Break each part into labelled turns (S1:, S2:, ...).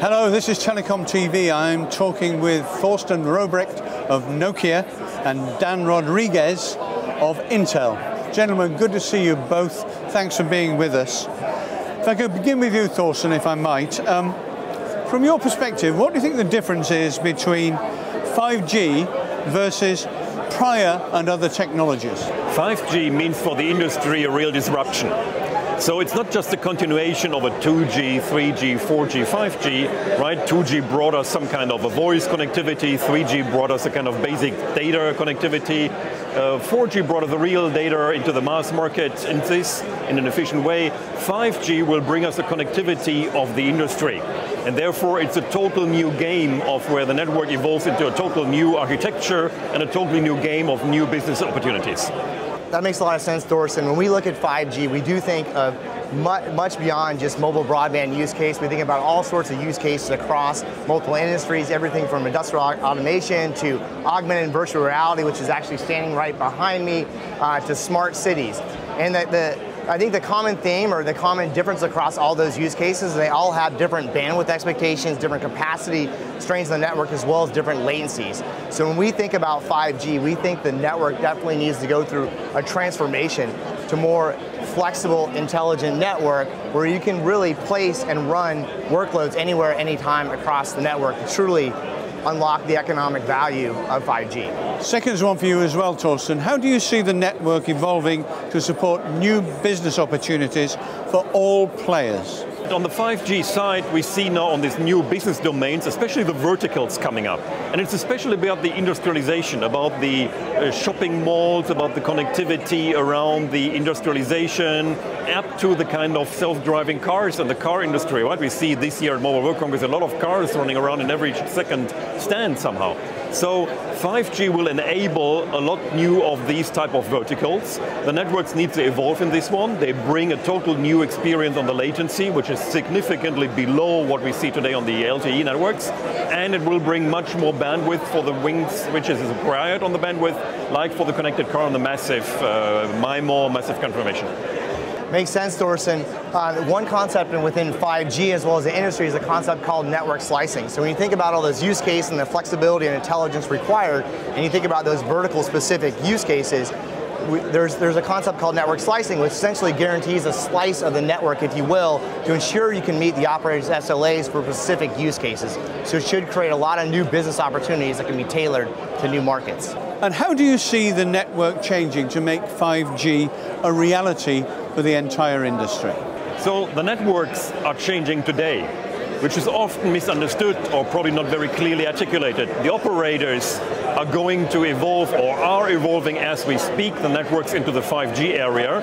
S1: Hello, this is Telecom TV. I'm talking with Thorsten Robrecht of Nokia and Dan Rodriguez of Intel. Gentlemen, good to see you both. Thanks for being with us. If I could begin with you, Thorsten, if I might. Um, from your perspective, what do you think the difference is between 5G versus prior and other technologies?
S2: 5G means for the industry a real disruption. So it's not just a continuation of a 2G, 3G, 4G, 5G, right? 2G brought us some kind of a voice connectivity, 3G brought us a kind of basic data connectivity, uh, 4G brought the real data into the mass market in this, in an efficient way. 5G will bring us the connectivity of the industry. And therefore it's a total new game of where the network evolves into a total new architecture and a totally new game of new business opportunities.
S3: That makes a lot of sense, Thorsten. When we look at 5G, we do think of much beyond just mobile broadband use case. We think about all sorts of use cases across multiple industries, everything from industrial automation to augmented virtual reality, which is actually standing right behind me, uh, to smart cities. And the I think the common theme or the common difference across all those use cases, they all have different bandwidth expectations, different capacity strains of the network, as well as different latencies. So when we think about 5G, we think the network definitely needs to go through a transformation to more flexible, intelligent network where you can really place and run workloads anywhere, anytime across the network to truly unlock the economic value of 5G.
S1: Second one for you as well, Thorsten. How do you see the network evolving to support new business opportunities for all players?
S2: On the 5G side, we see now on these new business domains, especially the verticals coming up. And it's especially about the industrialization, about the uh, shopping malls, about the connectivity around the industrialization, up to the kind of self-driving cars and the car industry, right? We see this year at Mobile World Congress a lot of cars running around in every second stand somehow. So 5G will enable a lot new of these type of verticals. The networks need to evolve in this one. They bring a total new experience on the latency, which is significantly below what we see today on the LTE networks. And it will bring much more bandwidth for the wings, which is required on the bandwidth, like for the connected car on the massive uh, MIMO, massive confirmation.
S3: Makes sense, Thorsten. Uh, one concept within 5G as well as the industry is a concept called network slicing. So when you think about all those use cases and the flexibility and intelligence required, and you think about those vertical specific use cases, we, there's, there's a concept called network slicing, which essentially guarantees a slice of the network, if you will, to ensure you can meet the operator's SLAs for specific use cases. So it should create a lot of new business opportunities that can be tailored to new markets.
S1: And how do you see the network changing to make 5G a reality for the entire industry?
S2: So the networks are changing today, which is often misunderstood or probably not very clearly articulated. The operators are going to evolve or are evolving as we speak the networks into the 5G area.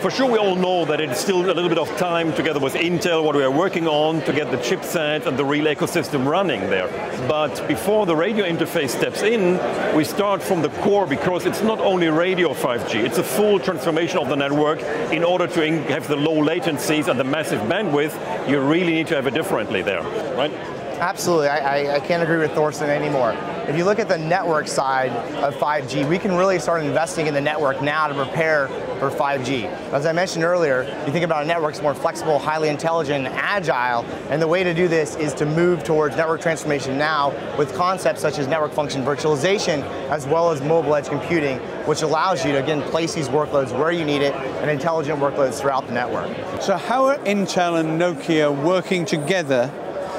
S2: For sure we all know that it's still a little bit of time together with Intel, what we are working on to get the chipset and the real ecosystem running there. But before the radio interface steps in, we start from the core because it's not only radio 5G, it's a full transformation of the network. In order to have the low latencies and the massive bandwidth, you really need to have it differently there, right?
S3: Absolutely, I, I, I, can't agree with Thorsten anymore. If you look at the network side of 5G, we can really start investing in the network now to prepare for 5G. As I mentioned earlier, you think about a network that's more flexible, highly intelligent, and agile, and the way to do this is to move towards network transformation now with concepts such as network function virtualization, as well as mobile edge computing, which allows you to, again, place these workloads where you need it and intelligent workloads throughout the network.
S1: So how are Intel and Nokia working together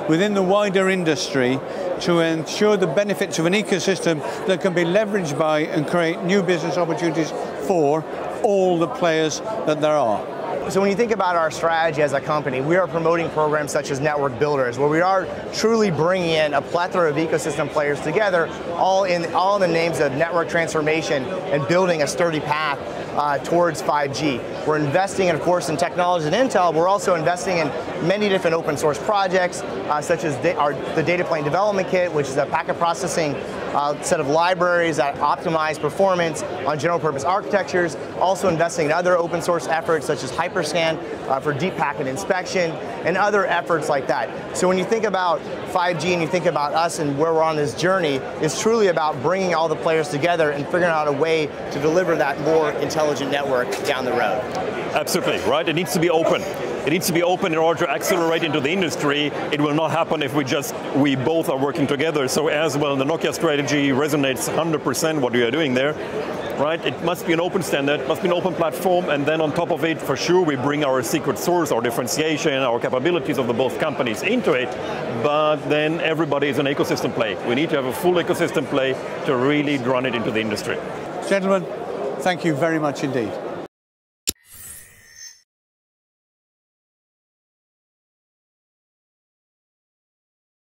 S1: within the wider industry to ensure the benefits of an ecosystem that can be leveraged by and create new business opportunities for all the players that there are.
S3: So when you think about our strategy as a company, we are promoting programs such as Network Builders, where we are truly bringing in a plethora of ecosystem players together, all in all in the names of network transformation and building a sturdy path uh, towards 5G. We're investing, of course, in technology and Intel. We're also investing in many different open source projects, uh, such as our, the Data Plane Development Kit, which is a packet processing uh, set of libraries that optimize performance on general purpose architectures, also investing in other open source efforts such as Hyperscan uh, for deep packet inspection and other efforts like that. So when you think about 5G and you think about us and where we're on this journey, it's truly about bringing all the players together and figuring out a way to deliver that more intelligent network down the road.
S2: Absolutely, right? It needs to be open. It needs to be open in order to accelerate into the industry. It will not happen if we just, we both are working together. So as well, the Nokia strategy resonates 100% what we are doing there right? It must be an open standard, must be an open platform, and then on top of it, for sure, we bring our secret source, our differentiation, our capabilities of the both companies into it, but then everybody is an ecosystem play. We need to have a full ecosystem play to really run it into the industry.
S1: Gentlemen, thank you very much indeed.